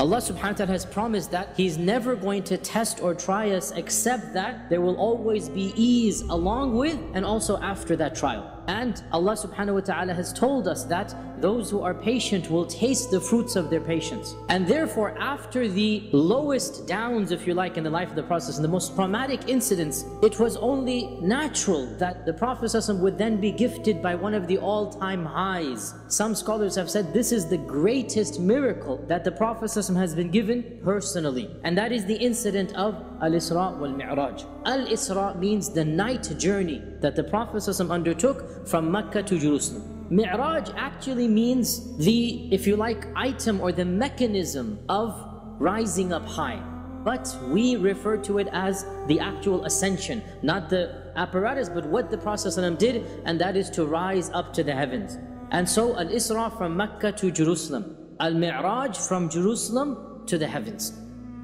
Allah subhanahu wa ta'ala has promised that He's never going to test or try us except that there will always be ease along with and also after that trial. And Allah subhanahu wa ta'ala has told us that those who are patient will taste the fruits of their patience. And therefore, after the lowest downs, if you like, in the life of the Prophet and the most traumatic incidents, it was only natural that the Prophet would then be gifted by one of the all-time highs. Some scholars have said this is the greatest miracle that the Prophet has been given personally. And that is the incident of Al-Isra wal-Mi'raj. Al-Isra means the night journey that the Prophet undertook from Mecca to Jerusalem. Mi'raj actually means the, if you like, item or the mechanism of rising up high. But we refer to it as the actual ascension, not the apparatus, but what the Prophet did, and that is to rise up to the heavens. And so Al-Isra from Mecca to Jerusalem, Al-Mi'raj from Jerusalem to the heavens.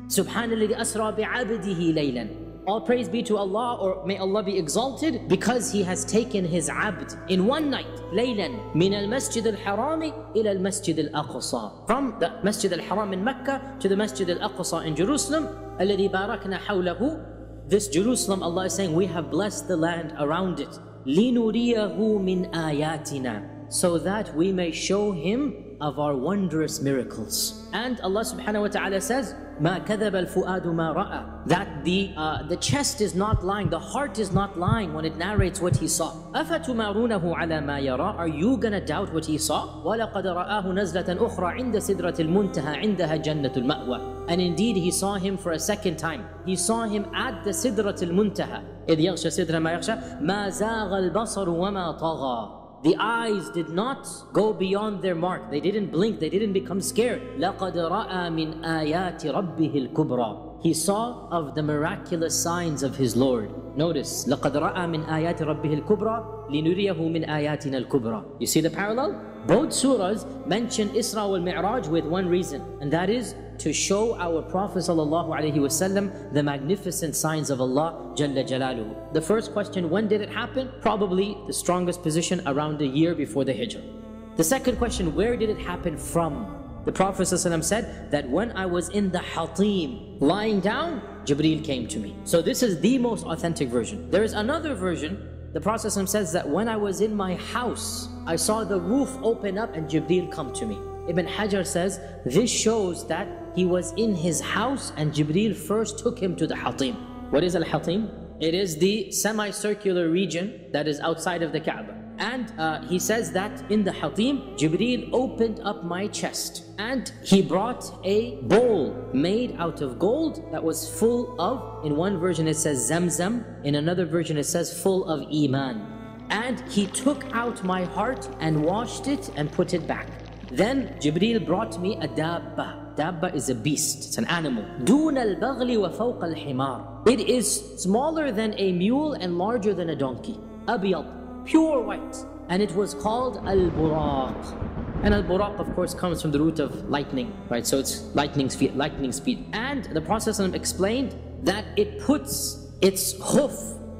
Subhanallah asra bi'abdihi laylan. All praise be to Allah or may Allah be exalted because He has taken His abd in one night, laylan, min al-masjid al-harami ila al-masjid al-aqsa. From the masjid al-haram in Mecca to the masjid al-aqsa in Jerusalem, الذي باركنا حوله. This Jerusalem, Allah is saying, we have blessed the land around it. لِنُرِيَهُ مِنْ آيَاتِنَا So that we may show Him of our wondrous miracles. And Allah subhanahu wa ta'ala says, ما كذب الفؤاد ما رأى that the uh, the chest is not lying the heart is not lying when it narrates what he saw أفتمارونه على ما يرى are you gonna doubt what he saw ولقد رآه نزلة أخرى عند سدرة المنتهى عندها جنة المأوى and indeed he saw him for a second time he saw him at the سدرة المنتهى إذ يغشى سدرة ما يغشى ما زاغ البصر وما طغى the eyes did not go beyond their mark. They didn't blink. They didn't become scared. لَقَدْ رَأَى مِنْ آيَاتِ رَبِّهِ الْكُبْرَى He saw of the miraculous signs of his Lord. Notice, لَقَدْ رَأَى مِنْ آيَاتِ رَبِّهِ الْكُبْرَى لِنُرِيَهُ مِنْ آيَاتِنَا الْكُبْرَى You see the parallel? Both surahs mention Isra al Mi'raj with one reason, and that is to show our Prophet ﷺ the magnificent signs of Allah Jalla Jalaluhu. The first question, when did it happen? Probably the strongest position around a year before the Hijrah. The second question, where did it happen from? The Prophet ﷺ said that when I was in the Hatim, lying down, Jibreel came to me. So this is the most authentic version. There is another version the Prophet says that when I was in my house, I saw the roof open up and Jibreel come to me. Ibn Hajar says, this shows that he was in his house and Jibreel first took him to the Hatim. What is Al-Hatim? It is the semicircular region that is outside of the Kaaba. And uh, he says that in the Hatim, Jibreel opened up my chest and he brought a bowl made out of gold that was full of, in one version it says Zamzam, in another version it says full of Iman. And he took out my heart and washed it and put it back. Then Jibreel brought me a dabba. Dabba is a beast, it's an animal. دون البغل وفوق الحمار. It is smaller than a mule and larger than a donkey. أبيض, pure white. And it was called Al-Buraq. And Al-Buraq of course comes from the root of lightning, right? So it's lightning speed, lightning speed. And the Prophet explained that it puts its hoof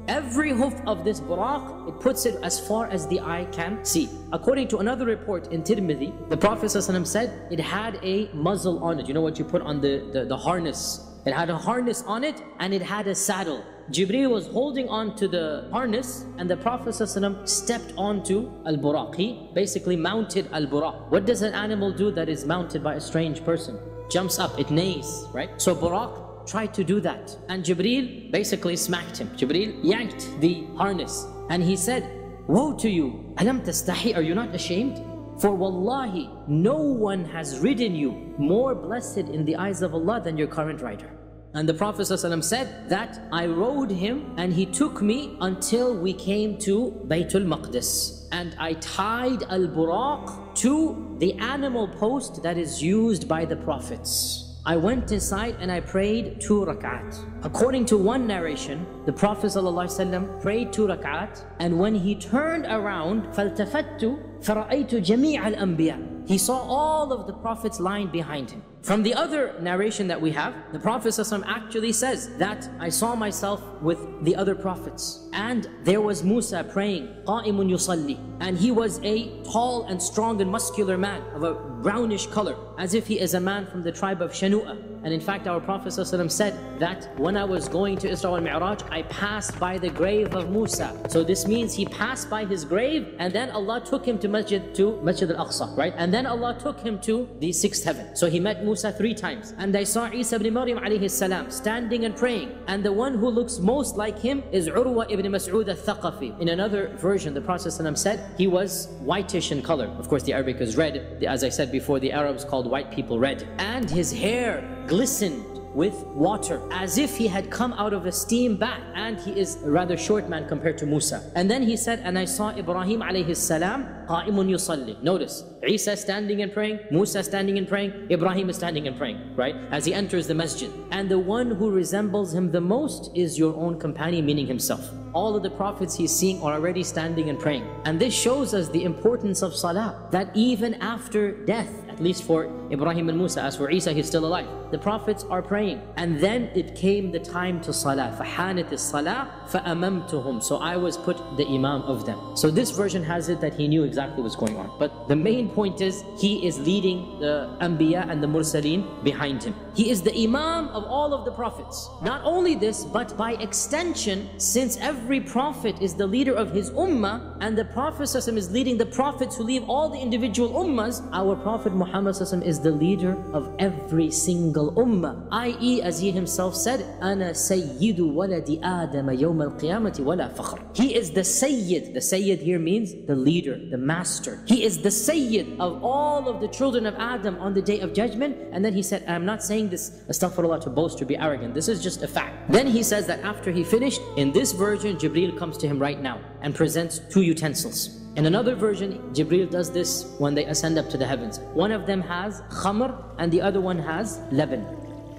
Every hoof of this buraq, it puts it as far as the eye can see. According to another report in Tirmidhi, the Prophet ﷺ said it had a muzzle on it. You know what you put on the, the, the harness? It had a harness on it and it had a saddle. Jibreel was holding on to the harness and the Prophet ﷺ stepped onto al-buraq. He basically mounted al-buraq. What does an animal do that is mounted by a strange person? Jumps up, it neighs, right? So buraq tried to do that. And Jibreel basically smacked him. Jibreel yanked the harness and he said, Woe to you! Alam tastahi, are you not ashamed? For wallahi, no one has ridden you more blessed in the eyes of Allah than your current rider. And the Prophet said that I rode him and he took me until we came to Baytul Maqdis. And I tied al-buraq to the animal post that is used by the Prophets. I went inside and I prayed two rak'at. According to one narration, the Prophet ﷺ prayed two rak'at and when he turned around, فَالْتَفَتُّ فَرَأَيْتُ جَمِيعَ الْأَنْبِيَاءِ He saw all of the Prophets lying behind him. From the other narration that we have, the Prophet ﷺ actually says that I saw myself with the other prophets. And there was Musa praying, قَائِمٌ يُصَلِّي And he was a tall and strong and muscular man of a brownish color, as if he is a man from the tribe of Shanu'a. And in fact, our Prophet ﷺ said that when I was going to Isra al-Mi'raj, I passed by the grave of Musa. So this means he passed by his grave and then Allah took him to Masjid to Masjid al-Aqsa, right? And then Allah took him to the sixth heaven. So he met Musa three times. And I saw Isa ibn Maryam alayhi salam standing and praying. And the one who looks most like him is Urwa ibn Mas'ud al-Thaqafi. In another version, the Prophet said he was whitish in color. Of course, the Arabic is red. As I said before, the Arabs called white people red. And his hair glistened with water as if he had come out of a steam bath and he is a rather short man compared to Musa and then he said and I saw Ibrahim alayhi salam qa'imun yusalli notice Isa standing and praying Musa standing and praying Ibrahim is standing and praying right as he enters the masjid and the one who resembles him the most is your own companion meaning himself all of the prophets he's seeing are already standing and praying and this shows us the importance of salah that even after death at least for Ibrahim and Musa. As for Isa, he's still alive. The prophets are praying. And then it came the time to salah. فَحَانَتِ الصَّلَاةِ فَأَمَمْتُهُمْ So I was put the imam of them. So this version has it that he knew exactly what's going on. But the main point is, he is leading the Anbiya and the Mursaleen behind him. He is the imam of all of the prophets. Not only this, but by extension, since every prophet is the leader of his ummah, and the Prophet is leading the prophets who leave all the individual ummahs, our Prophet Muhammad is the leader of every single ummah. I.e., as he himself said, أَنَا سَيِّدُ وَلَدِ آدَمَ يَوْمَ الْقِيَامَةِ وَلَا فَخْرٍ He is the Sayyid. The Sayyid here means the leader, the master. He is the Sayyid of all of the children of Adam on the day of judgment. And then he said, I'm not saying this, astaghfirullah, to boast or be arrogant. This is just a fact. Then he says that after he finished, in this version, Jibreel comes to him right now and presents two utensils. In another version, Jibril does this when they ascend up to the heavens. One of them has khamr and the other one has laban,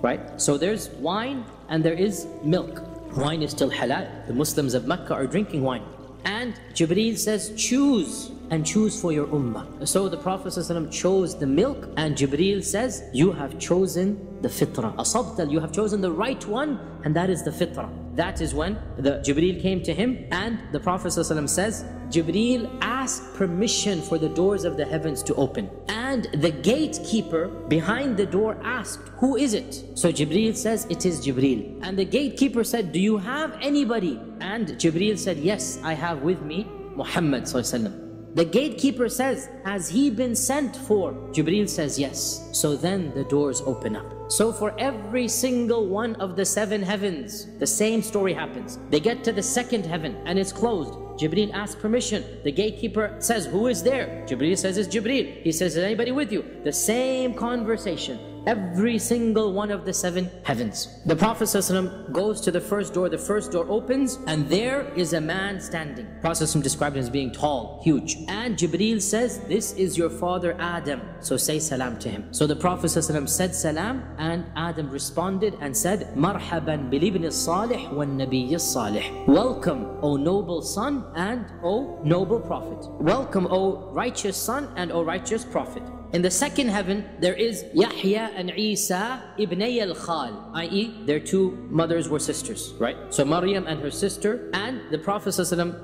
right? So there's wine and there is milk. Wine is still halal. The Muslims of Mecca are drinking wine. And Jibril says, choose and choose for your ummah. So the Prophet ﷺ chose the milk and Jibril says, you have chosen the fitrah. Asabtal, you have chosen the right one and that is the fitrah. That is when the Jibril came to him and the Prophet ﷺ says, Jibril asked permission for the doors of the heavens to open. And the gatekeeper behind the door asked, who is it? So Jibril says, it is Jibril. And the gatekeeper said, do you have anybody? And Jibril said, yes, I have with me Muhammad sallallahu the gatekeeper says, Has he been sent for? Jibril says, Yes. So then the doors open up. So for every single one of the seven heavens, the same story happens. They get to the second heaven and it's closed. Jibril asks permission. The gatekeeper says, Who is there? Jibril says, It's Jibril. He says, Is anybody with you? The same conversation every single one of the seven heavens. The Prophet ﷺ goes to the first door, the first door opens, and there is a man standing. The Prophet ﷺ described him as being tall, huge. And Jibreel says, This is your father Adam, so say salam to him. So the Prophet ﷺ said salam, and Adam responded and said, Marhaban bil ibn salih wa nabiy salih. Welcome, O noble son and O noble prophet. Welcome, O righteous son and O righteous prophet. In the second heaven, there is Yahya and Isa ibn al-Khal, i.e. their two mothers were sisters, right? So Maryam and her sister, and the Prophet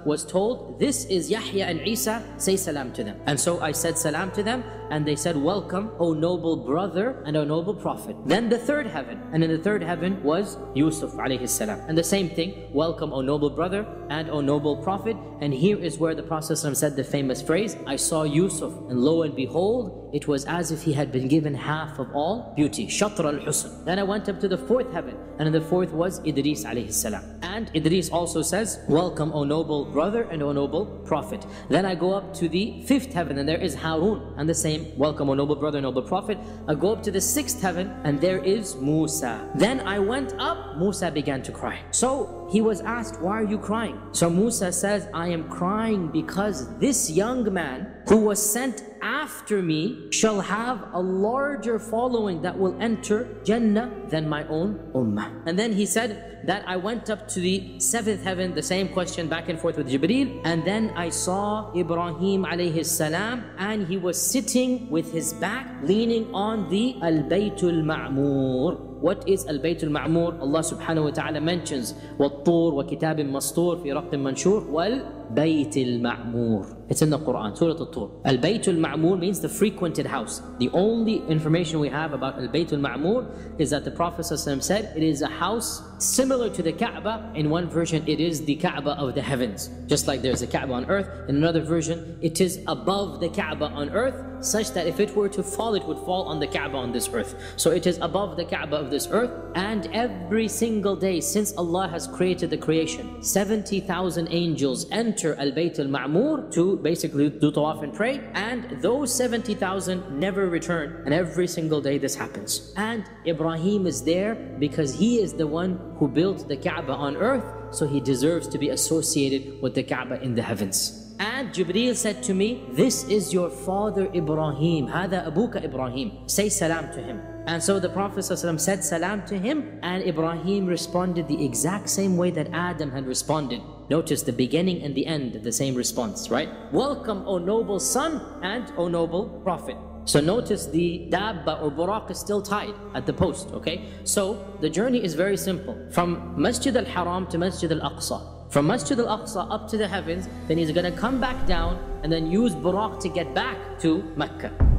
was told, this is Yahya and Isa, say salam to them. And so I said salam to them, and they said, welcome, O noble brother and O noble prophet. Then the third heaven, and in the third heaven was Yusuf salam. And the same thing, welcome, O noble brother and O noble prophet. And here is where the Prophet said the famous phrase, I saw Yusuf, and lo and behold, it was as if he had been given half of all beauty. Shatr al-Husn. Then I went up to the fourth heaven, and in the fourth was Idris alayhi salam. And Idris also says, Welcome, O noble brother and O noble prophet. Then I go up to the fifth heaven, and there is Harun, and the same, Welcome, O noble brother and noble prophet. I go up to the sixth heaven, and there is Musa. Then I went up, Musa began to cry. So he was asked, Why are you crying? So Musa says, I am crying because this young man who was sent after me shall have a larger following that will enter Jannah than my own ummah. And then he said that I went up to the seventh heaven, the same question back and forth with Jibreel, and then I saw Ibrahim alayhi salam, and he was sitting with his back leaning on the Al-Baytul Ma'mur. What is Al-Bayt Al-Ma'mur? Allah subhanahu wa ta'ala mentions وَالطُّورِ وَكِتَابٍ مَسْطُورٍ فِي رَقٍ مَنْشُورٍ وَالْبَيْتِ الْمَعْمُورِ It's in the Quran, Surah Al-Tur. Al-Bayt Al-Ma'mur means the frequented house. The only information we have about Al-Bayt Al-Ma'mur is that the Prophet said it is a house similar to the Kaaba. In one version, it is the Kaaba of the heavens. Just like there's a Kaaba on earth. In another version, it is above the Kaaba on earth such that if it were to fall, it would fall on the Kaaba on this earth. So it is above the Kaaba of this earth. And every single day since Allah has created the creation, 70,000 angels enter Al-Bayt Al-Ma'mur to basically do tawaf and pray. And those 70,000 never return. And every single day this happens. And Ibrahim is there because he is the one who built the Kaaba on earth. So he deserves to be associated with the Kaaba in the heavens. And Jibreel said to me, This is your father Ibrahim. Hada abuka Ibrahim. Say salam to him. And so the Prophet ﷺ said salam to him, and Ibrahim responded the exact same way that Adam had responded. Notice the beginning and the end, the same response, right? Welcome, O noble son, and O noble prophet. So notice the dabba or buraq is still tied at the post, okay? So the journey is very simple. From Masjid al-Haram to Masjid al-Aqsa from Masjid al-Aqsa up to the heavens, then he's to come back down and then use Buraq to get back to Mecca.